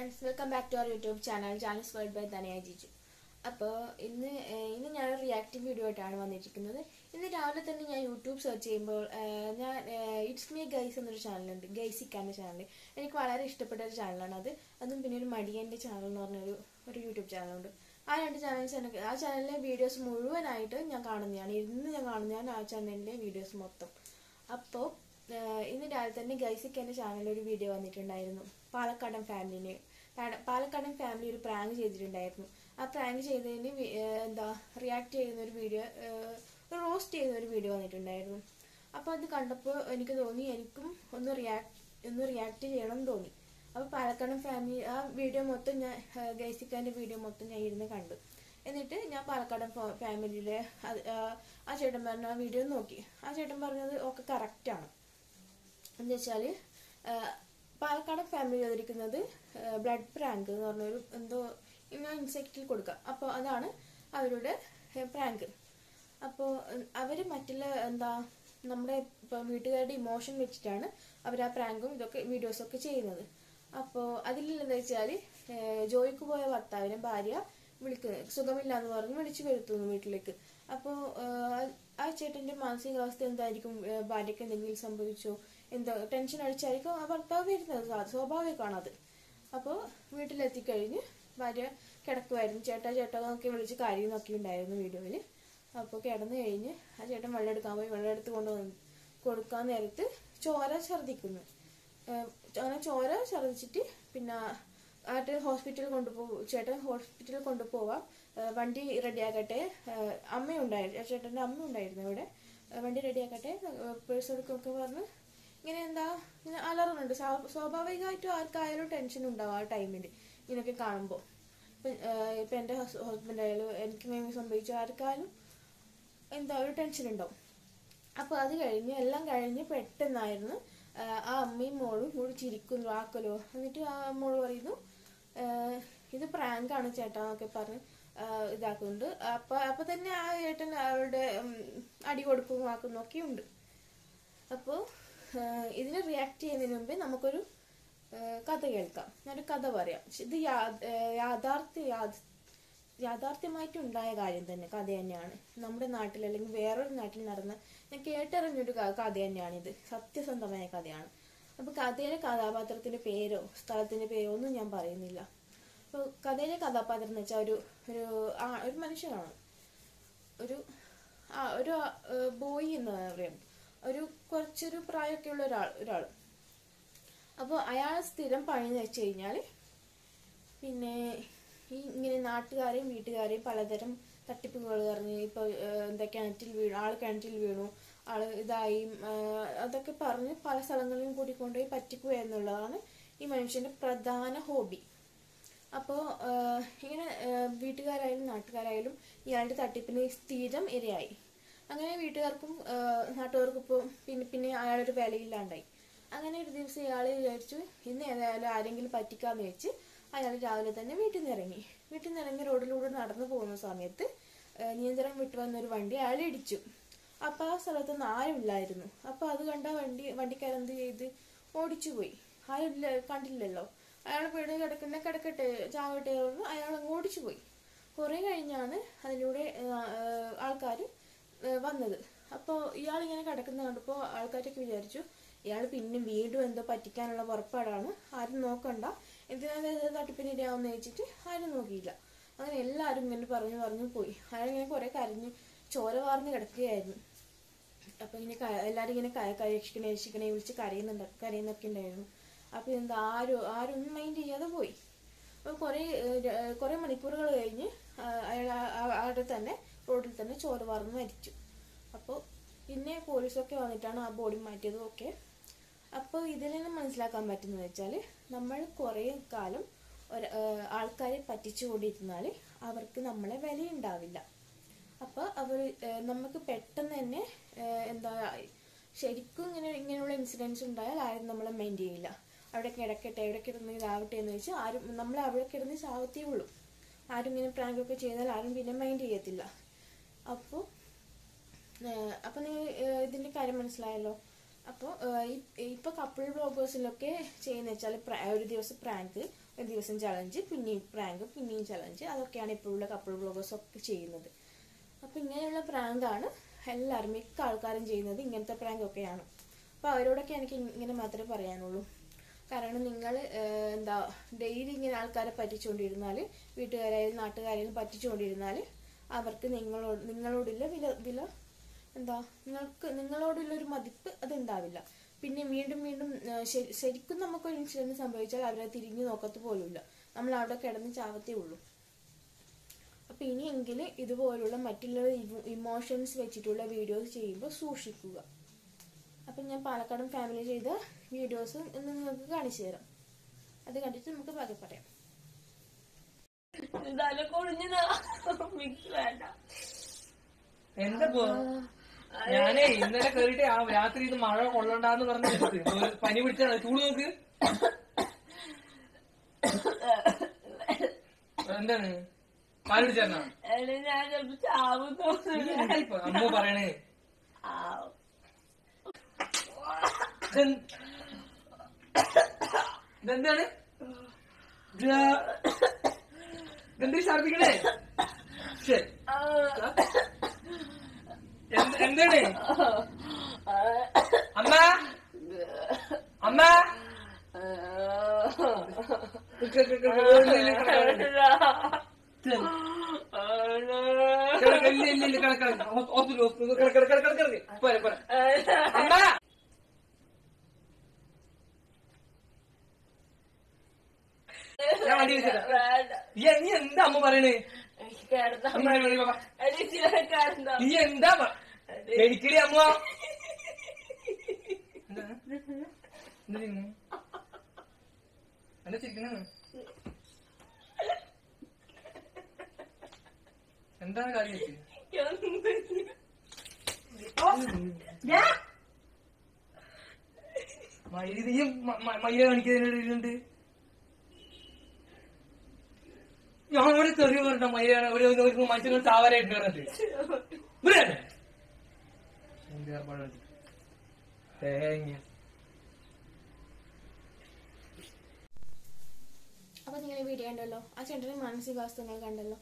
Friends welcome back to our YouTube channel Janis world by Dhanya Jiju അപ്പോൾ ഇന്ന് ഇന്ന് ഞാൻ റിയാക്റ്റീവ് വീഡിയോ ആയിട്ടാണ് വന്നിരിക്കുന്നത്. ഇന്ന് രാവിലെ തന്നെ ഞാൻ യൂട്യൂബ് സെർച്ച് ചെയ്യുമ്പോൾ ഞാൻ ഇറ്റ്സ് മീ ഗൈസ് എന്നൊരു ചാനലുണ്ട് ഗൈസിക്കാന്റെ ചാനൽ എനിക്ക് വളരെ ഇഷ്ടപ്പെട്ട ഒരു ചാനലാണ് അത്. അതും പിന്നെ ഒരു മടിയന്റെ ചാനൽ എന്ന് പറഞ്ഞൊരു ഒരു യൂട്യൂബ് ചാനലുണ്ട് ആ രണ്ട് ചാനൽസ് എനിക്ക് ആ ചാനലിലെ വീഡിയോസ് മുഴുവനായിട്ട് ഞാൻ കാണുന്നതാണ്. ഇന്ന് ഞാൻ കാണുന്നതാണ് ആ ചാനലിന്റെ വീഡിയോസ് മൊത്തം. അപ്പോൾ ഇന്ന് രാവിലെ തന്നെ ഗൈസിക്ക് എന്റെ ചാനലിൽ ഒരു വീഡിയോ വന്നിട്ടുണ്ടായിരുന്നു. പാലക്കാടൻ ഫാമിലിനെ പാലക്കാടൻ ഫാമിലി ഒരു പ്രാങ്ക് ചെയ്തിട്ടുണ്ടായിരുന്നു. ആ പ്രാങ്ക് ചെയ്തതിന് എന്താ റിയാക്ട് ചെയ്യുന്ന ഒരു വീഡിയോ റോസ്റ്റ് ചെയ്യുന്ന ഒരു വീഡിയോ വന്നിട്ടുണ്ടായിരുന്നു. അപ്പോൾ അത് കണ്ടപ്പോൾ എനിക്ക് തോന്നി എനിക്കും ഒന്ന് റിയാക്ട് ഒന്ന് റിയാക്ട് ചെയ്യണം എന്ന് തോന്നി. അപ്പോൾ പാലക്കാടൻ ഫാമിലി ആ വീഡിയോ മൊത്തം ഞാൻ ഗൈസിക്കാന്റെ വീഡിയോ മൊത്തം ഞാൻ ഇരുന്ന് കണ്ടു. എന്നിട്ട് ഞാൻ പാലക്കാടൻ ഫാമിലിയിലെ ആ, ചേട്ടൻ പറഞ്ഞ ആ വീഡിയോ നോക്കി. ആ ചേട്ടൻ പറഞ്ഞത് ഒക്കെ കറക്റ്റാണ് എന്ന് വെച്ചാൽ പാലക്കാട് ഫാമിലി വന്നിരിക്കുന്നത് ബ്ലഡ് പ്രാങ്ക് എന്ന് പറഞ്ഞൊരു എന്തോ ഇമ്യൂൺ ഇൻസെക്റ്റിൽ കൊടുക്കുക അപ്പോൾ അതാണ് അവരുടെ പ്രാങ്ക് അപ്പോൾ അവർ മറ്റുള്ള എന്താ നമ്മുടെ ഇപ്പം വീട്ടുകാരുടെ ഇമോഷൻ വെച്ചിട്ടാണ് അവർ ആ പ്രാങ്കും ഇതൊക്കെ വീഡിയോസൊക്കെ ചെയ്യുന്നത്. അപ്പോൾ അതിലെന്താ വെച്ചാൽ ജോലിക്ക് പോയ ഭർത്താവിനെ ഭാര്യ വിളിക്കുന്നത് സുഖമില്ല എന്ന് പറഞ്ഞ് വിളിച്ചു വരുത്തുന്നു വീട്ടിലേക്ക്. അപ്പോൾ ആ ചേട്ടന്റെ മാനസികാവസ്ഥ എന്തായിരിക്കും? ഭാര്യയ്ക്ക് എന്തെങ്കിലും സംഭവിച്ചോ? എന്തോ ടെൻഷൻ അടിച്ചായിരിക്കും ആ ഭർത്താവ് വരുന്നത്. സ്വാഭാവികമാണ് അത്. അപ്പോൾ വീട്ടിലെത്തിക്കഴിഞ്ഞ് ഭാര്യ കിടക്കുമായിരുന്നു ചേട്ടാ ചേട്ടാ എന്നൊക്കെ വിളിച്ച് നോക്കി ഉണ്ടായിരുന്നു വീഡിയോയിൽ അപ്പോൾ കിടന്നു കഴിഞ്ഞ് ആ ചേട്ടൻ വെള്ളം എടുക്കാൻ പോയി. വെള്ളം എടുത്ത് കൊണ്ട് കൊടുക്കാൻ നേരത്ത് ചോര ഛർദ്ദിക്കുന്നു. അങ്ങനെ ചോര ഛർദ്ദിച്ചിട്ട് പിന്നെ ആട്ട് ഹോസ്പിറ്റലിൽ കൊണ്ടുപോകും ചേട്ടൻ ഹോസ്പിറ്റലിൽ കൊണ്ടുപോവാം. വണ്ടി റെഡിയാക്കട്ടെ. അമ്മയുണ്ടായിരുന്നു ചേട്ടന്റെ അമ്മ ഉണ്ടായിരുന്നു ഇവിടെ വണ്ടി റെഡിയാക്കട്ടെ പേഴ്സ് എടുക്കൊക്കെ പറഞ്ഞ് ഇങ്ങനെ എന്താ ഇങ്ങനെ അലറുന്നുണ്ട്. സ്വാ- സ്വാഭാവികമായിട്ടും ആർക്കായാലും ടെൻഷൻ ഉണ്ടാവും ആ ടൈമിൽ ഇങ്ങനെയൊക്കെ കാണുമ്പോൾ ഇപ്പം എന്റെ ഹസ്ബൻഡ് ആയാലും എനിക്ക് മേമി സംഭവിച്ചു ആർക്കായാലും എന്താ ഒരു ടെൻഷൻ ഉണ്ടാവും. അപ്പോൾ അത് കഴിഞ്ഞ് എല്ലാം കഴിഞ്ഞ് പെട്ടെന്നായിരുന്നു ആ, അമ്മയും മോളും കൂടി ചിരിക്കുന്നു ആക്കലോ. എന്നിട്ട് ആ മോൾ പറയുന്നു ഇത് പ്രാങ്കാണ് ചേട്ടാ എന്നൊക്കെ പറഞ്ഞ് ഇതാക്കുന്നുണ്ട്. അപ്പൊ അപ്പൊ തന്നെ ആ ചേട്ടൻ അവളുടെ അടി കൊടുക്കും ആക്കുന്നൊക്കെയുണ്ട് അപ്പോൾ ഇതിന് റിയാക്ട് ചെയ്യുന്നതിന് മുമ്പേ നമുക്കൊരു കഥ കേൾക്കാം. ഞാനൊരു കഥ പറയാം. ഇത് യാ- ആ, യാഥാർത്ഥ്യ യാഥാർത്ഥ്യമായിട്ടുണ്ടായ കാര്യം തന്നെ കഥ തന്നെയാണ്. നമ്മുടെ നാട്ടിൽ അല്ലെങ്കിൽ വേറൊരു നാട്ടിൽ നടന്ന ഞാൻ കേട്ടറിഞ്ഞൊരു കഥ ഇത് സത്യസന്ധമായ കഥയാണ്. അപ്പൊ കഥയിലെ കഥാപാത്രത്തിന്റെ പേരോ സ്ഥലത്തിന്റെ പേരോ ഒന്നും ഞാൻ പറയുന്നില്ല. അപ്പോൾ കഥയിലെ കഥാപാത്രം എന്ന് വെച്ചാൽ ഒരു ഒരു ഒരു മനുഷ്യനാണ്. ഒരു ഒരു ബോയി എന്ന് പറയാം. ഒരു കുറച്ചൊരു പ്രായമൊക്കെ ഉള്ള ഒരാൾ ഒരാൾ. അപ്പോൾ അയാൾ സ്ഥിരം പണി വെച്ച് കഴിഞ്ഞാൽ പിന്നെ ഈ ഇങ്ങനെ നാട്ടുകാരെയും വീട്ടുകാരെയും പലതരം തട്ടിപ്പുകൾ പറഞ്ഞ് ഇപ്പോൾ എന്താ കിണറ്റിൽ വീണു ആൾ കിണറ്റിൽ വീണു ആൾ ഇതായി അതൊക്കെ പറഞ്ഞ് പല സ്ഥലങ്ങളിലും കൂടിക്കൊണ്ടുപോയി പറ്റിക്കുക എന്നുള്ളതാണ് ഈ മനുഷ്യന്റെ പ്രധാന ഹോബി. അപ്പോൾ ഇങ്ങനെ വീട്ടുകാരായാലും നാട്ടുകാരായാലും ഇയാളുടെ തട്ടിപ്പിന് സ്ഥിരം ഇരയായി. അങ്ങനെ വീട്ടുകാർക്കും നാട്ടുകാർക്കും ഇപ്പോൾ പിന്നെ പിന്നെ അയാളൊരു വിലയില്ലാണ്ടായി. അങ്ങനെ ഒരു ദിവസം ഇയാൾ വിചാരിച്ചു ഇന്ന് ഏതായാലും ആരെങ്കിലും പറ്റിക്കാമെന്ന് വെച്ച് അയാൾ രാവിലെ തന്നെ വീട്ടിൽ നിന്ന് ഇറങ്ങി. വീട്ടിൽ നിന്ന് ഇറങ്ങി റോഡിലൂടെ നടന്നു പോകുന്ന സമയത്ത് നിയന്ത്രണം വിട്ടു വന്ന ഒരു വണ്ടി അയാൾ ഇടിച്ചു. അപ്പോൾ ആ സ്ഥലത്തൊന്നും ആരുമില്ലായിരുന്നു അപ്പോൾ അത് കണ്ട വണ്ടി വണ്ടിക്കാരൻ എന്ത് ചെയ്ത്? ഓടിച്ചു പോയി. ആരും ഇല്ല കണ്ടില്ലല്ലോ. അയാൾ വീട് കിടക്കുന്ന കിടക്കട്ടെ ചാവട്ടെ അയാൾ അങ്ങ് ഓടിച്ചു പോയി. കുറെ കഴിഞ്ഞാണ് അതിലൂടെ ആൾക്കാർ വന്നത്. അപ്പോൾ ഇയാൾ ഇങ്ങനെ കിടക്കുന്ന കണ്ടപ്പോൾ ആൾക്കാരൊക്കെ വിചാരിച്ചു ഇയാൾ പിന്നെ വീണ്ടും എന്തോ പറ്റിക്കാനുള്ള പുറപ്പാടാണ്. ആരും നോക്കണ്ട. എന്തിനാ തട്ടിപ്പിന് ഇടയാവെന്ന് ചോദിച്ചിട്ട് ആരും നോക്കിയില്ല. അങ്ങനെ എല്ലാവരും ഇങ്ങനെ പറഞ്ഞു പറഞ്ഞു പോയി. അയാളിങ്ങനെ കുറേ കരഞ്ഞ് ചോര വാർന്ന് കിടക്കുകയായിരുന്നു. അപ്പൊ ഇങ്ങനെ എല്ലാരും ഇങ്ങനെ കരക്ഷിക്കണേ രക്ഷിക്കണേ വിളിച്ച് കരയുന്നുണ്ട് കരയുന്നൊക്കെ ഉണ്ടായിരുന്നു. അപ്പൊ എന്താ ആരും ആരും മൈൻഡ് ചെയ്യാതെ പോയി. അപ്പൊ കുറെ കുറെ മണിക്കൂറുകൾ കഴിഞ്ഞ് അയാൾ അവിടെ തന്നെ റോഡിൽ തന്നെ ചോര വാർന്ന് മരിച്ചു. അപ്പോൾ പിന്നെ പോലീസൊക്കെ വന്നിട്ടാണ് ആ ബോഡി മാറ്റിയതും ഒക്കെ. അപ്പോൾ ഇതിൽ നിന്ന് മനസ്സിലാക്കാൻ പറ്റുന്നത് വെച്ചാൽ നമ്മൾ കുറേ കാലം ഒരു ആൾക്കാരെ പറ്റിച്ചുകൊണ്ടിരുന്നാൽ അവർക്ക് നമ്മളെ വിലയുണ്ടാവില്ല. അപ്പോൾ അവർ നമുക്ക് പെട്ടെന്ന് തന്നെ എന്താ ശരിക്കും ഇങ്ങനെ ഇങ്ങനെയുള്ള ഇൻസിഡൻസ് ഉണ്ടായാൽ ആരും നമ്മളെ മൈൻഡ് ചെയ്യില്ല. അവിടെ കിടക്കട്ടെ എവിടെ കിടന്ന് ഇതാവട്ടെ എന്ന് വെച്ചാൽ ആരും നമ്മളെ അവിടെ കിടന്ന് ചാവത്തേ ഉള്ളൂ. ആരും ഇങ്ങനെ പ്രാങ്കൊക്കെ ചെയ്താൽ ആരും പിന്നെ മൈൻഡ് ചെയ്യത്തില്ല. അപ്പോൾ അപ്പം നിങ്ങൾ ഇതിന്റെ കാര്യം മനസ്സിലായല്ലോ. അപ്പോൾ ഇപ്പോൾ കപ്പിൾ ബ്ലോഗേഴ്സിലൊക്കെ ചെയ്യുന്ന വെച്ചാൽ ഒരു ദിവസം പ്രാങ്ക് ഒരു ദിവസം ചലഞ്ച് പിന്നെയും പ്രാങ്ക് പിന്നെയും ചലഞ്ച് അതൊക്കെയാണ് ഇപ്പോഴുള്ള കപ്പിൾ ബ്ലോഗേഴ്സൊക്കെ ചെയ്യുന്നത്. അപ്പോൾ ഇങ്ങനെയുള്ള പ്രാങ്കാണ് എല്ലാവരും മിക്ക ആൾക്കാരും ചെയ്യുന്നത് ഇങ്ങനത്തെ പ്രാങ്ക് ഒക്കെയാണ്. അപ്പൊ അവരോടൊക്കെ എനിക്ക് ഇങ്ങനെ മാത്രമേ പറയാനുള്ളൂ. കാരണം നിങ്ങൾ എന്താ ഡെയിലി ഇങ്ങനെ ആൾക്കാരെ പറ്റിച്ചുകൊണ്ടിരുന്നാൽ വീട്ടുകാരായാലും നാട്ടുകാരായാലും പറ്റിച്ചുകൊണ്ടിരുന്നാൽ അവർക്ക് നിങ്ങളോട് നിങ്ങളോടുള്ള വില വില എന്താ? നിങ്ങൾക്ക് നിങ്ങളോടുള്ള ഒരു മതിപ്പ് അത് ഉണ്ടാവില്ല പിന്നെ വീണ്ടും വീണ്ടും ശരിക്കും നമുക്കൊരു ഇൻസിഡന്റ് സംഭവിച്ചാൽ അവരെ തിരിഞ്ഞു നോക്കത്ത് പോലുമില്ല. നമ്മൾ അവിടെ കിടന്ന് ചാവത്തേ ഉള്ളൂ. അപ്പൊ ഇനിയെങ്കിലും ഇതുപോലുള്ള മറ്റുള്ള ഇമോഷൻസ് വെച്ചിട്ടുള്ള വീഡിയോസ് ചെയ്യുമ്പോൾ സൂക്ഷിക്കുക. അപ്പൊ ഞാൻ പാലക്കാടൻ ഫാമിലി ചെയ്ത വീഡിയോസ് ഒന്ന് നിങ്ങൾക്ക് കാണിച്ചു തരാം. അത് കണ്ടിട്ട് നമുക്ക് ബാക്കി പറയാം. തല കൊഴിഞ്ഞതാ മിക്സ് വേണ്ട. എന്താ ഞാനേ ഇന്നലെ കേറിട്ട് ആ രാത്രി ഇത് മഴ കൊള്ളണ്ടാന്ന് പറഞ്ഞ പനി പിടിച്ചാണ് ചൂട് നോക്ക്. എന്താണ്? തോന്നുന്നു അമ്മ പറയണേ. ഇതെന്താണ്? ഇതെന്താ ഛർദിക്കണേ. എന്താണ്? അമ്മ? അമ്മ. അമ്മ? ഞാൻ വണ്ടി വേണ്ട. നീ എന്താ അമ്മ പറയണേ? നീ എന്താ എനിക്കടി അമ്മ. എന്താ? ചിരിക്കണ? എന്താണ് കാര്യം? മയിൽ നീ മയിലെ കാണിക്കുന്നതിനിടയിലുണ്ട്. ഞാൻ ഒരു തെറി പറഞ്ഞ മയിലാണ് ഒരു ഒരു- ചാവരായിട്ട് പറഞ്ഞിട്ട് അപ്പൊ നിങ്ങളെ വീഡിയോ ഉണ്ടല്ലോ ആ ചേട്ടന്റെ മാനസികാവസ്ഥ നിങ്ങൾ കണ്ടല്ലോ?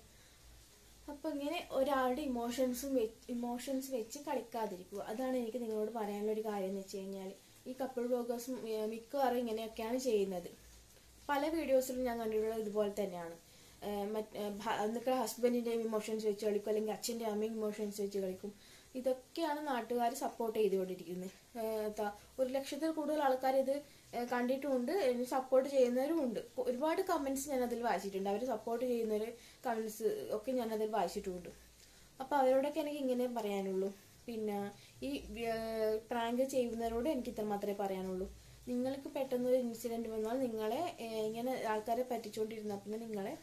അപ്പൊ ഇങ്ങനെ ഒരാളുടെ ഇമോഷൻസും ഇമോഷൻസ് വെച്ച് കളിക്കാതിരിക്കുക. അതാണ് എനിക്ക് നിങ്ങളോട് പറയാനുള്ള ഒരു കാര്യം എന്ന് വെച്ച് കഴിഞ്ഞാൽ ഈ കപ്പിൾ ബ്ലോഗേഴ്സും മിക്കവാറും ഇങ്ങനെയൊക്കെയാണ് ചെയ്യുന്നത്. പല വീഡിയോസിലും ഞാൻ കണ്ടിട്ടുള്ളത് ഇതുപോലെ തന്നെയാണ്. എന്നിട്ട് ഹസ്ബൻഡിന്റെയും ഇമോഷൻസ് വെച്ച് കളിക്കും അല്ലെങ്കിൽ അച്ഛന്റെ അമ്മയും ഇമോഷൻസ് വെച്ച് കളിക്കും. ഇതൊക്കെയാണ് നാട്ടുകാർ സപ്പോർട്ട് ചെയ്തുകൊണ്ടിരിക്കുന്നത് ഒരു ലക്ഷത്തിൽ കൂടുതൽ ആൾക്കാർ ഇത് കണ്ടിട്ടുമുണ്ട് സപ്പോർട്ട് ചെയ്യുന്നവരും ഉണ്ട്. ഒരുപാട് കമന്റ്സ് ഞാൻ അതിൽ വായിച്ചിട്ടുണ്ട്. അവർ സപ്പോർട്ട് ചെയ്യുന്നവർ കമന്റ്സ് ഒക്കെ ഞാൻ അതിൽ വായിച്ചിട്ടുമുണ്ട് അപ്പോൾ അവരോടൊക്കെ എനിക്ക് ഇങ്ങനെ പറയാനുള്ളൂ. പിന്നെ ഈ പ്രാങ്ക് ചെയ്യുന്നവരോട് എനിക്ക് ഇത്ര മാത്രമേ പറയാനുള്ളൂ. നിങ്ങൾക്ക് പെട്ടെന്ന് ഒരു ഇൻസിഡന്റ് വന്നാൽ നിങ്ങളെ ഇങ്ങനെ ആൾക്കാരെ പറ്റിച്ചുകൊണ്ടിരുന്നാൽ പിന്നെ നിങ്ങളെ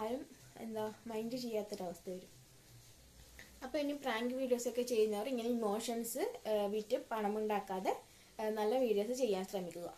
ആരും എന്താ മൈൻഡ് ചെയ്യാത്തൊരവസ്ഥ വരും. അപ്പോൾ ഇനി പ്രാങ്ക് വീഡിയോസ് ഒക്കെ ചെയ്യുന്നവർ ഇങ്ങനെ ഇമോഷൻസ് വിറ്റ് പണമുണ്ടാക്കാതെ നല്ല വീഡിയോസ് ചെയ്യാൻ ശ്രമിക്കുക.